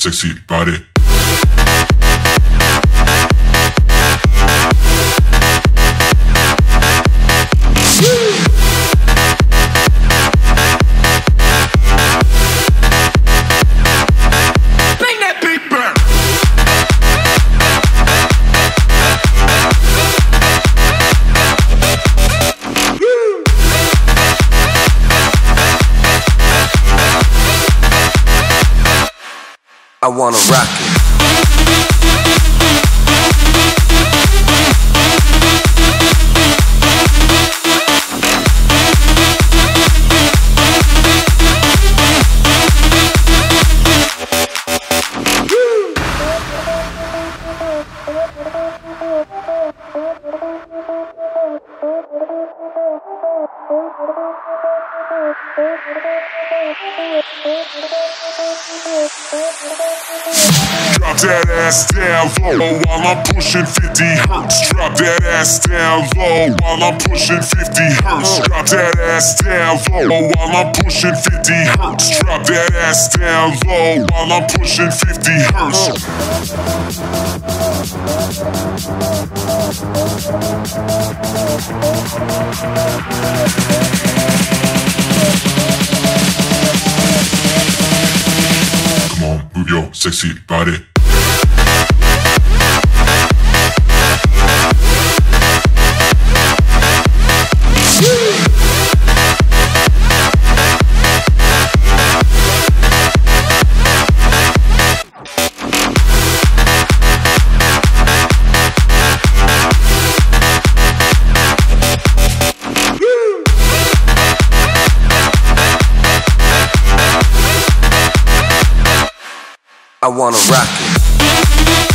sexy body. I wanna rock it. Drop that ass down low while I'm pushing 50 hertz. Drop that ass down low while I'm pushing 50 hertz. Drop that ass down low while I'm pushing 50 hertz. Drop that ass down low while I'm pushing 50 hertz. Sexy body. I wanna rock it.